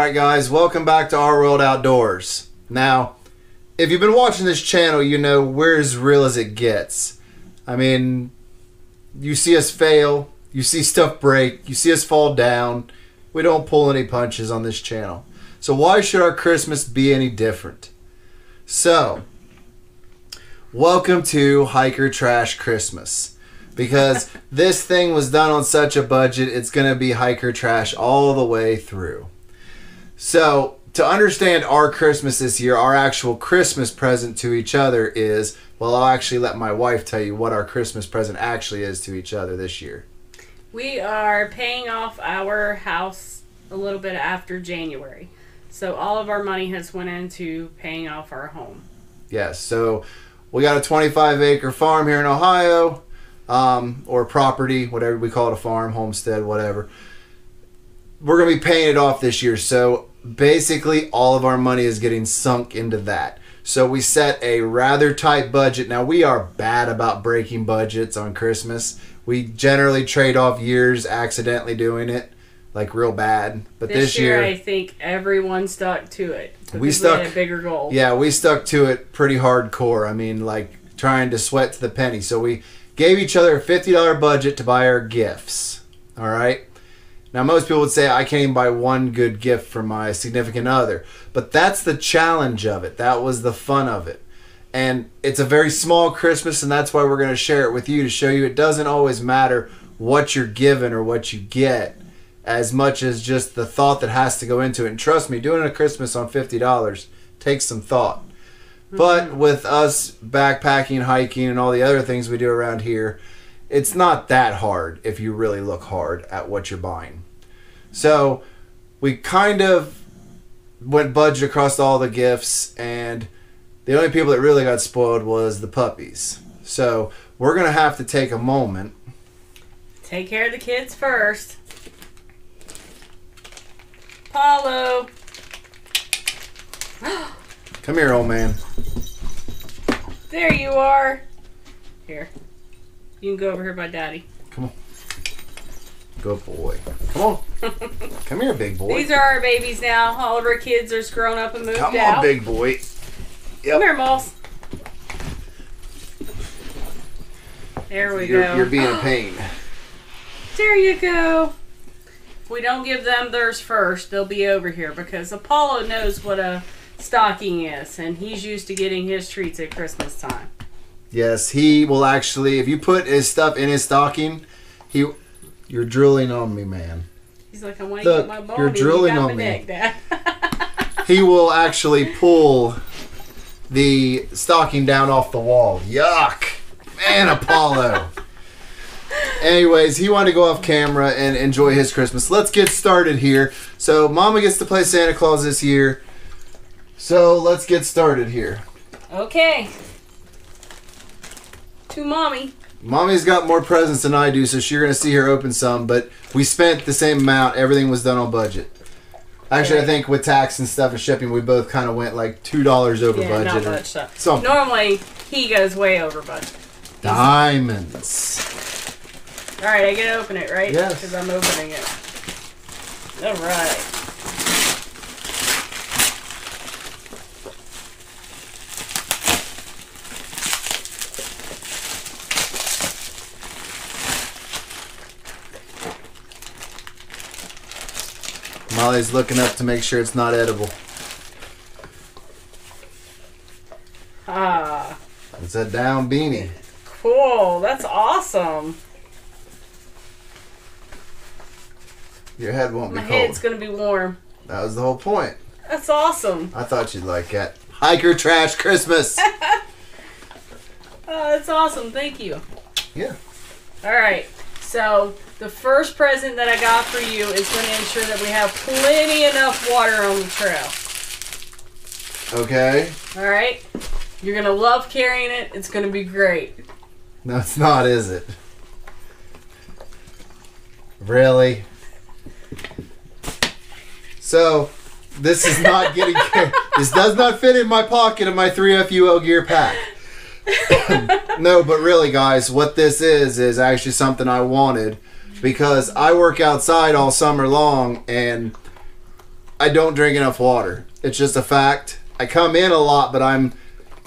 All right, guys, welcome back to Our World Outdoors. Now, if you've been watching this channel, you know we're as real as it gets. I mean, you see us fail, you see stuff break, you see us fall down. We don't pull any punches on this channel. So, why should our Christmas be any different? So, welcome to Hiker Trash Christmas. Because this thing was done on such a budget, it's going to be hiker trash all the way through. So, to understand our Christmas this year, our actual Christmas present to each other is well, I'll actually let my wife tell you what our Christmas present actually is to each other this year. We are paying off our house a little bit after January. So all of our money has went into paying off our home. Yes, so we got a 25 acre farm here in Ohio, um, or property, whatever we call it a farm, homestead, whatever. We're going to be paying it off this year. So basically, all of our money is getting sunk into that. So we set a rather tight budget. Now, we are bad about breaking budgets on Christmas. We generally trade off years accidentally doing it, like real bad. But This, this, year, year, I think everyone stuck to it. We stuck- a bigger goal. Yeah, we stuck to it pretty hardcore. I mean, like trying to sweat to the penny. So we gave each other a fifty dollar budget to buy our gifts. All right. Now most people would say I can't even buy one good gift for my significant other, but that's the challenge of it. That was the fun of it. And it's a very small Christmas, and that's why we're going to share it with you to show you it doesn't always matter what you're given or what you get, as much as just the thought that has to go into it. And trust me, doing a Christmas on $50 takes some thought. But mm-hmm. with us backpacking, hiking, and all the other things we do around here, it's not that hard if you really look hard at what you're buying. So we kind of went budget across all the gifts, and the only people that really got spoiled was the puppies. So we're gonna have to take a moment. Take care of the kids first. Paulo. Come here, old man. There you are. Here. You can go over here by daddy. Come on. Good boy. Come on. Come here, big boy. These are our babies now. All of our kids are grown up and moved Come out. on, big boy. Come here, Moss. There we You're, go. you're being a pain. There you go. If we don't give them theirs first, they'll be over here because Apollo knows what a stocking is, and he's used to getting his treats at Christmas time. Yes, he will actually. If you put his stuff in his stocking, he. You're drilling on me, man. He's like, I want to get my bone. you're you drilling got on my me. neck, Dad. He will actually pull the stocking down off the wall. Yuck, man, Apollo. Anyways, he wanted to go off camera and enjoy his Christmas. Let's get started here. So, Mama gets to play Santa Claus this year. So let's get started here. okay. To mommy. Mommy's got more presents than I do, so you're gonna see her open some. But we spent the same amount. Everything was done on budget. Actually, I think with tax and stuff and shipping, we both kind of went like two dollars over Yeah, budget. not much stuff. something. Normally, he goes way over budget. Diamonds. All right, I get to open it, right? Yes. Because I'm opening it. All right. Molly's looking up to make sure it's not edible. Ah, It's a down beanie. cool. That's awesome. Your head won't be cold. My head's gonna be warm. That was the whole point. That's awesome. I thought you'd like that. Hiker trash Christmas. Oh, that's awesome. Thank you. Yeah. All right. So the first present that I got for you is going to ensure that we have plenty enough water on the trail. Okay. All right. You're gonna love carrying it. It's gonna be great. No, it's not, is it? Really? So, this is not getting. this does not fit in my pocket of my 3F UL gear pack. no, but really, guys, what this is is actually something I wanted because I work outside all summer long and I don't drink enough water. It's just a fact. I come in a lot, but I'm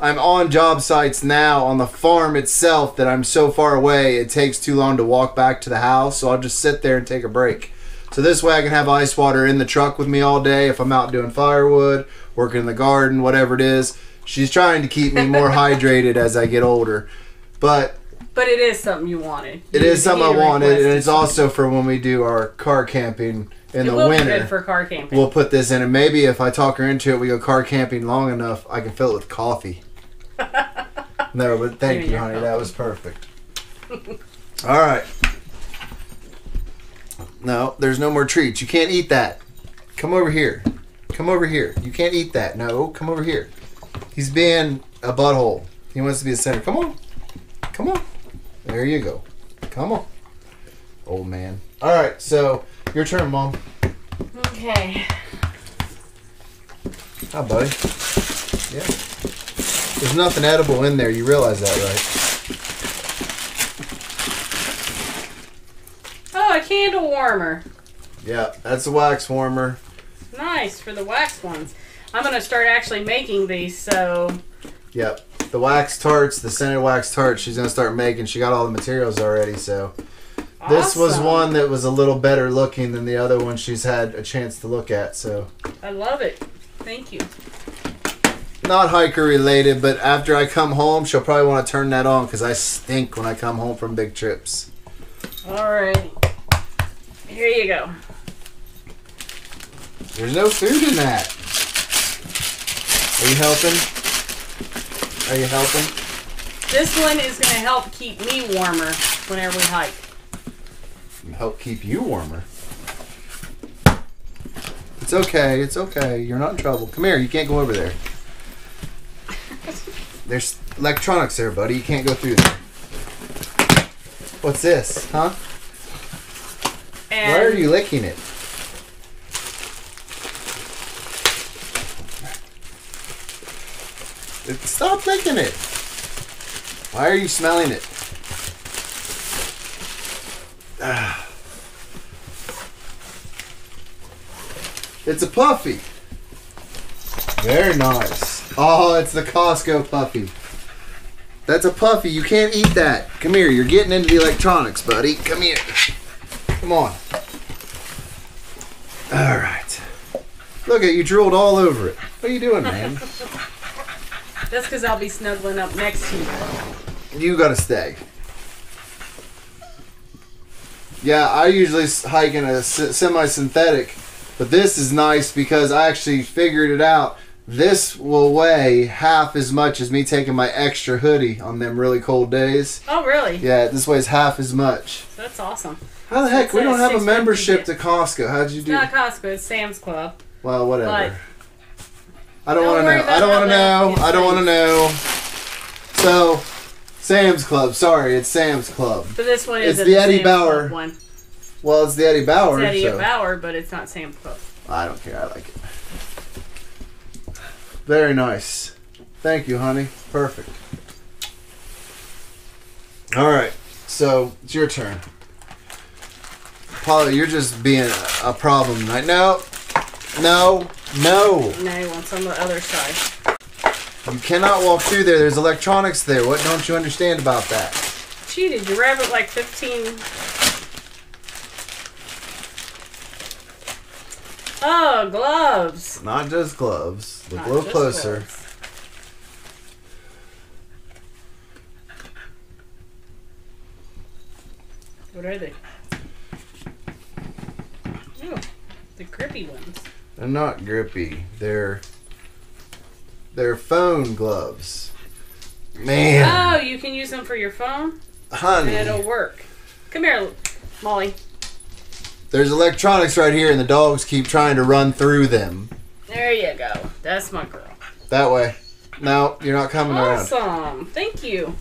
I'm on job sites now on the farm itself that I'm so far away it takes too long to walk back to the house, so I'll just sit there and take a break. So this way I can have ice water in the truck with me all day if I'm out doing firewood, working in the garden, whatever it is. She's trying to keep me more hydrated as I get older. But But it is something you wanted. it You- is something I wanted, and it's also for when we do our car camping in It the winter. good for car camping. We'll put this in, and maybe if I talk her into it, we go car camping long enough, I can fill it with coffee. no, but thank You you, honey. coffee. That was perfect. All right. No, there's no more treats. You can't eat that. Come over here. Come over here. You can't eat that. No, come over here. He's being a butthole. He wants to be the center. Come on. There you go. Come on. Old man. All right, so your turn, Mom. okay. Hi, buddy. Yeah. There's nothing edible in there. You realize that, right? Oh, a candle warmer. Yeah, that's a wax warmer. Nice for the wax ones. I'm gonna start actually making these. So Yep. The wax tarts, the scented wax tarts, she's gonna start making. She got all the materials already, so this was one that was a little better looking than the other one she's had a chance to look at. So I love it. Thank you. not hiker related, but after I come home, she'll probably want to turn that on because I stink when I come home from big trips. All right. Here you go. There's no food in that. Are you helping? Are you helping? This one is gonna help keep me warmer whenever we hike. help keep you warmer. It's okay. It's okay. You're not in trouble. Come here. You can't go over there. There's electronics there, buddy. You can't go through there. What's this? Huh? And Why are you licking it? Stop licking it. Why are you smelling it? Ah. It's a puffy. Very nice. Oh, it's the Costco puffy. That's a puffy. You can't eat that. Come here. You're getting into the electronics, buddy. Come here. Come on. All right. Look at you drooled all over it. What are you doing, man? That's because I'll be snuggling up next to you. you gotta stay. Yeah, I usually hike in a semi-synthetic, but this is nice because I actually figured it out. This will weigh half as much as me taking my extra hoodie on them really cold days. Oh, really? Yeah, this weighs half as much. That's awesome. How the heck? It's We don't have a membership to Costco. How'd you It's do? not Costco. It's Sam's Club. Well, whatever. But- I don't Don't want to know. I don't want to know. I don't want to know. So, Sam's Club. Sorry, it's Sam's Club. But this one It's is the Eddie Bauer. one. Well, it's the Eddie Bauer. It's Eddie so Bauer, but it's not Sam's Club. I don't care. I like it. Very nice. Thank you, honey. Perfect. All right. So it's your turn. Paula, you're just being a- a problem tonight. No, no, no. No, on the other side. You cannot walk through there. There's electronics there. What don't you understand about that? Cheated. You grab it like 15. Oh, gloves. Not just gloves. Look Not a little closer. gloves. What are they? Ooh, the grippy ones. They're not grippy. They're they're phone gloves. Man, Oh, you can use them for your phone and honey. it'll work. Come here, Molly. There's electronics right here, and the dogs keep trying to run through them. There you go. That's my girl. That way. No, you're not coming around. Awesome. Thank you.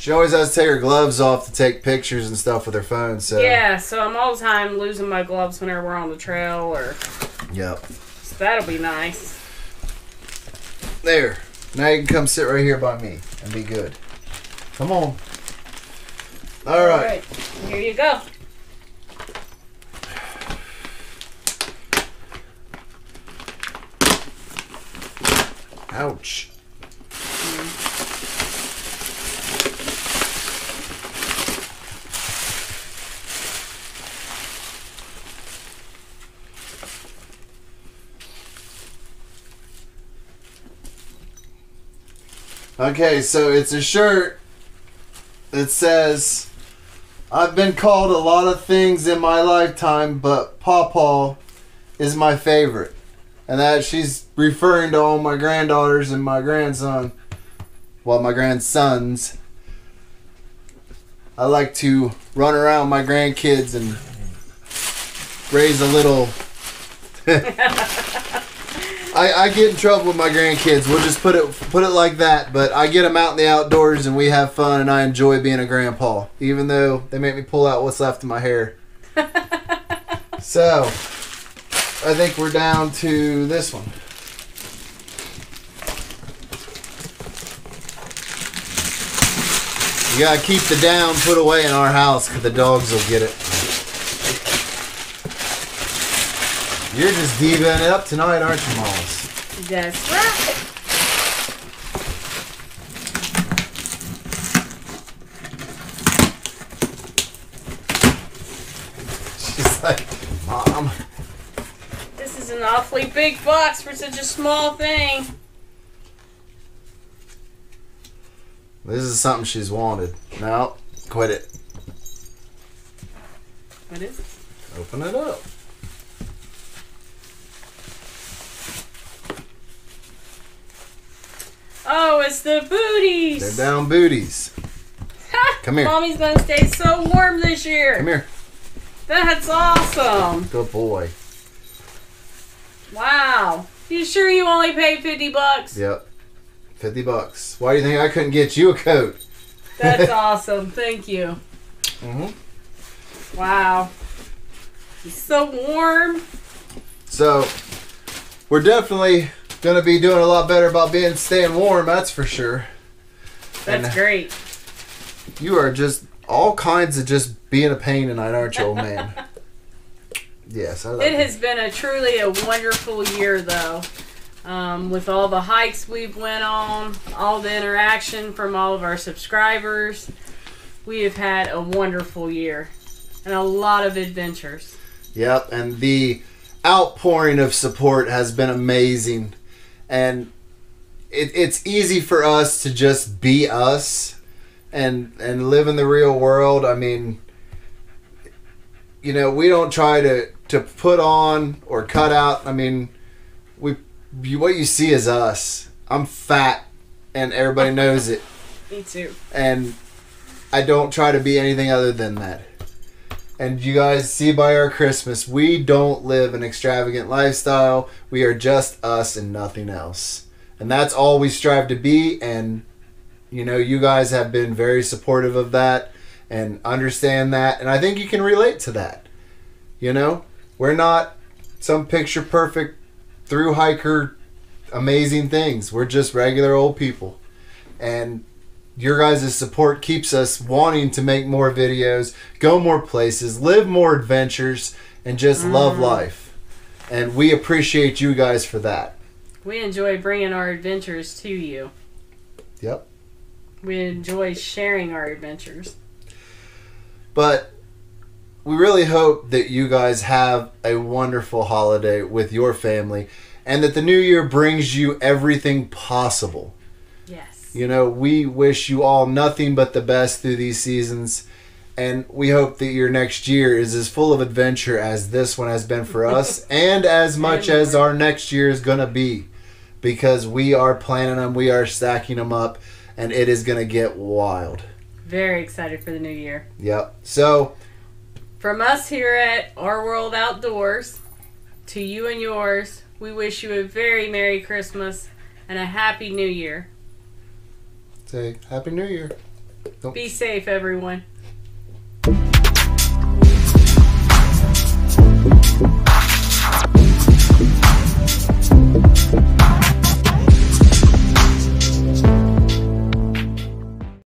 She always has to take her gloves off to take pictures and stuff with her phone. So yeah, so I'm all the time losing my gloves whenever we're on the trail or. Yep. So that'll be nice. There. Now you can come sit right here by me and be good. Come on. All, all right. right. Here you go. Ouch. Okay, so it's a shirt that says, I've been called a lot of things in my lifetime, but Pawpaw is my favorite. And that she's referring to all my granddaughters and my grandson. Well, my grandsons. I like to run around my grandkids and raise a little. I, I get in trouble with my grandkids. We'll just put it put it like that. But I get them out in the outdoors and we have fun, and I enjoy being a grandpa, even though they make me pull out what's left of my hair. so, I think we're down to this one. You gotta keep the down put away in our house because the dogs will get it. You're just diving it up tonight, aren't you, Mollis? That's right. She's like, Mom. This is an awfully big box for such a small thing. This is something she's wanted. No, quit it. What is it? Open it up. Oh, it's the booties. They're down booties. Come here. Mommy's gonna stay so warm this year. Come here. That's awesome. Good boy. Wow. You sure you only paid 50 bucks? Yep. 50 bucks. Why do you think I couldn't get you a coat? That's awesome. Thank you. Mm-hmm. Wow. It's so warm. So, we're definitely going to be doing a lot better about being staying warm, that's for sure. That's And- great. You are just all kinds of just being a pain tonight, aren't you, old man? yes, I love It has been a truly a wonderful year, though. Um, with all the hikes we've went on, all the interaction from all of our subscribers, we have had a wonderful year and a lot of adventures. Yep, and the outpouring of support has been amazing. And it, it's easy for us to just be us and and live in the real world. I mean, you know, we don't try to to put on or cut out. I mean, we you, what you see is us. I'm fat and everybody knows it Me too. and I don't try to be anything other than that. And you guys see by our Christmas, we don't live an extravagant lifestyle. We are just us and nothing else. And that's all we strive to be. And, you know, you guys have been very supportive of that and understand that. And I think you can relate to that. You know, we're not some picture perfect through hiker amazing things. We're just regular old people. And your guys' support keeps us wanting to make more videos, go more places, live more adventures, and just love mm. life. And we appreciate you guys for that. We enjoy bringing our adventures to you. Yep. We enjoy sharing our adventures. But we really hope that you guys have a wonderful holiday with your family and that the new year brings you everything possible. You know, we wish you all nothing but the best through these seasons. And we hope that your next year is as full of adventure as this one has been for us, and as much as our next year is going to be. Because we are planning them, we are stacking them up, and it is going to get wild. Very excited for the new year. Yep. So, From us here at Our World Outdoors to you and yours, we wish you a very Merry Christmas and a Happy New Year. Say Happy New Year. Be safe, everyone.